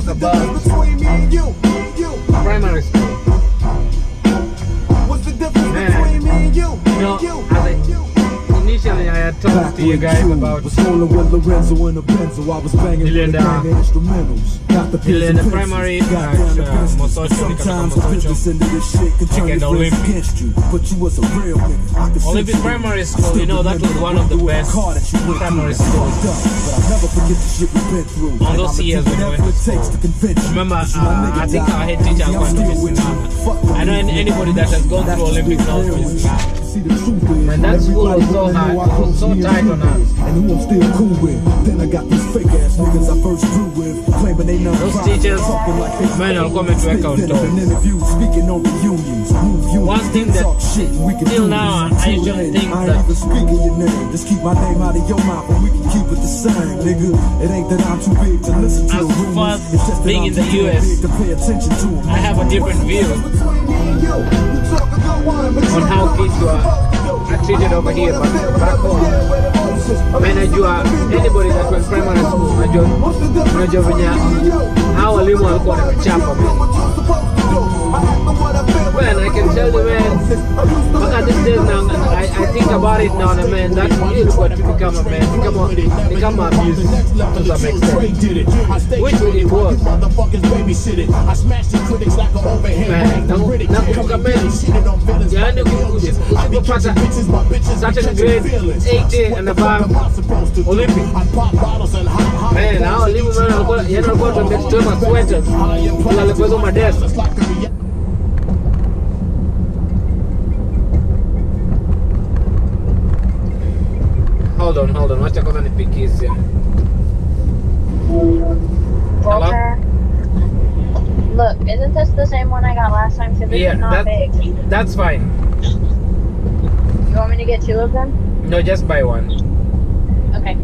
talk about. between me and you, initially I had talked to you guys about was rolling with Lorenzo in a Benzo. I was banging with the gang of instrumentals. Got the pins and primary pencils. at, Got down the uh, Sometimes nikatoka the business into this shit can turn your friends Olympic. against you. But you was a real nigga. Olympic primary school, you know, that was one of the the best car that you went primary schools. But I'll never forget the shit we've been through. All those years we went it takes to convince you. Remember, Cause you my uh, I think our head teacher I'm was still Mr. with you. Nana. I know anybody that has gone through Olympic knows real Mr. with you. Nana. See, the truth is, Man, that school was so wanna hard. know It was so tight on you us. And who I'm still cool with. Then I got these fake ass niggas I first grew with, claiming they know Those teachers, like they man, I'll come and work out Then doors. in interviews, speaking on reunions, move units, One thing that talk shit, we can till now. I Till usually then, think I ain't that- even speaking your name. Just keep my name out of your mouth, and we can keep it the same, nigga. It ain't that I'm too big to listen to As rumors. It's just that being I'm in the too US, big to pay attention to 'em. I have a different view Between me and you, you talk a good one, but on how were, are treated over here, but back home. Man, najua anybody that went primary school, najua unajua venye hao walimu walikuwa wanatuchapa man. Well, I can tell you man, mpaka these days now, I, I think about it now, and man, that hiyo ilikuwa tu ni kama man, ni kama ni kama abuse to some extent. did it. I stay Which true to it what was. you motherfuckers babysit. I smashed the critics like an overhead. Man, The na- critic nakumbuka can't man, shitted on villains yaani by I be usipopata catching bitches, my bitches be certain grade feelings. 80 and above, am I supposed to do? Olympic. I pop bottles and hot hot Man, hao walimu man walikuwa yani walikuwa tumetutoa sweaters hizo madesk. It's like a rea- Hold on, hold on, wacha kwanza nipikie simu. Hello? Walter. Look, isn't this the same one I got last time? So this Yeah, is not that, big. that's fine. You want me to get two of them? No, just buy one. Okay.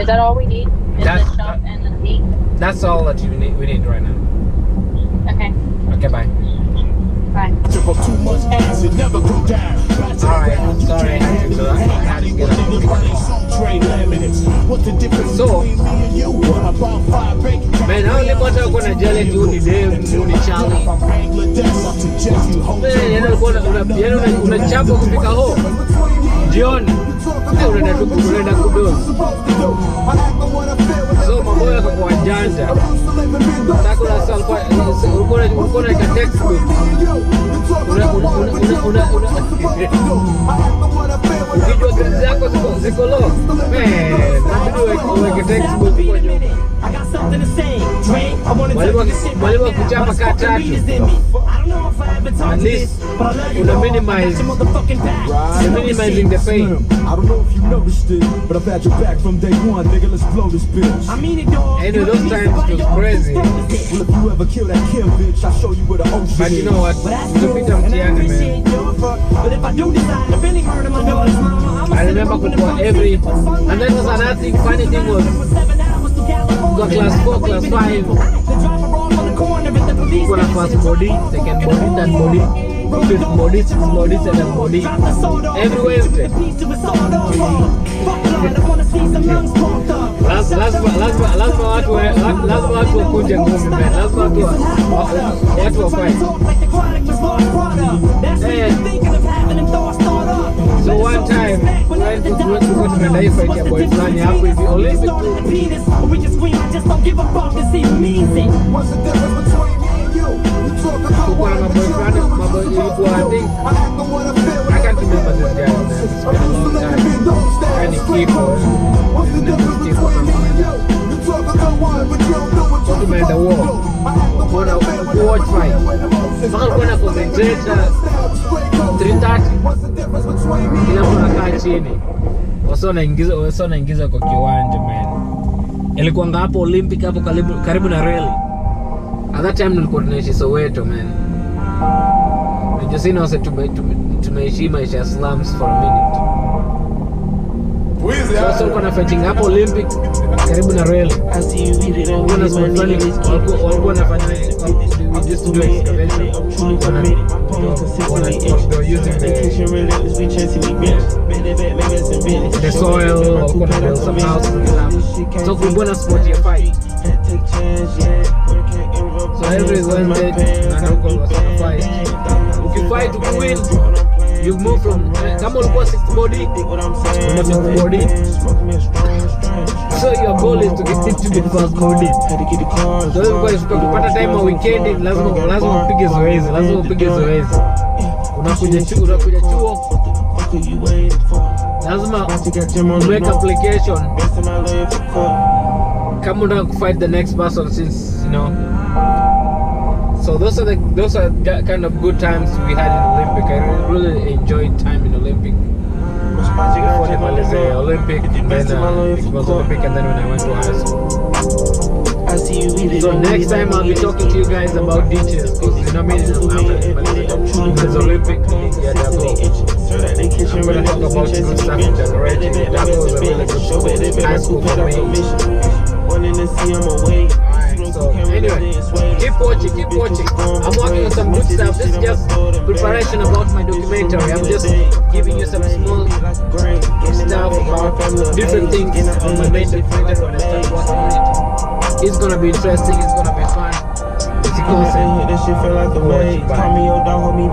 Is that all we need? Is That's- the shop and the meat? That's all that you need, we need right now. Okay. Okay, bye. Bye. For too much ass, it never go down. so man hao nilipata wako na Jared, huyu ni Dave, huyu ni Charlie man, yani ulikuwa yani unachapa kufika ho jioni unaenda tu unaenda kudozi so mambo yako kwa janja sasa kuna sanko ulikuwa ulikuwa na textbook una una una una una ukijua kazi yako ziko ziko low Inabidi uweke- uweke textbook kaa it's fucking tatu. readers in me. I don't know if I ever told At you least this, but I love you una all. I minimize- got your motherfucking back. You're minimizing the pain. I don't know if you noticed it, but I've had your back from day one, nigga. Let's blow this bitch. I mean it, dog. Anyway, those times was crazy. Well, if you ever kill that Kim bitch, I'll show you where the ocean But you know what? But that's cool, Utapita and I mtihani man. appreciate your effort. But if I do decide to really murder my daughter's mama, I'ma I send remember her over for every, Bugsy, put sunlight and that was another thing, funny thing was, for seven hours to California. got class four, class five, Then drive her off on the corner and the police kuna station. first body, second body, third body, fifth body, sixth body, seventh body, Drop the sword off. every Wednesday. Piece of a sword off. Fuck that, I wanna see some lungs pumped up. Lazima lazima lazima lazima watu wa- la- lazima watu wakunje ngumi man, lazima watu wa- wa- wa- watu wafanye. Eh. So one time, when tulikuwa tulikuwa tumeenda hii fight ya boy fulani hapo hivi Olympic tu. Kulikuwa na maboy fulani, maboy ilikuwa I think I can't remember this guy man. It's been a long time. Kind of keep or keep or something like that. Tumeenda war. Kuona watch fight. Mpaka alikuwa commentator 330 kila mtu anakaa chini. Wasa wanaingiza wasa wanaingiza kwa kiwanja man. Ilikuwanga hapo olympic hapo karibu, karibu na reli. At that time nilikuwa tunaishi soweto man. Najusini wase tunaishi maisha ya slums for a minute sasa uko na fighting hapo Olympic karibu na Real ukifight ukiwin you've moved from kama ulikuwa 60 body una 50 body. So your goal is to get it to the first body. So siku kupata time wa weekend lazima lazima upige zoezi lazima upige zoezi. Unakuja chuo unakuja chuo. Lazima make application. Kama unataka kufight the next person since you know so those are the those are the kind of good times we had in Olympic. I really, really enjoyed time in Olympic. Before nimalize Olympic, then uh, it was Olympic, and then when I went to high school. So next time I'll be talking to you guys about details, because you know what I mean. I'm There's Olympic, yeah, that go. I'm gonna talk about good stuff in January. That was a really good school. high school for me. Alright, so anyway, keep watching, keep watching. I'm working on some good stuff. This is just preparation about my documentary. I'm just giving you some small stuff about different things on my main documentary when I start working on it. It's gonna be interesting, it's gonna be fun. It's a concept. This shit feel like a Watch it, wave. bye. Call me your dog, hold me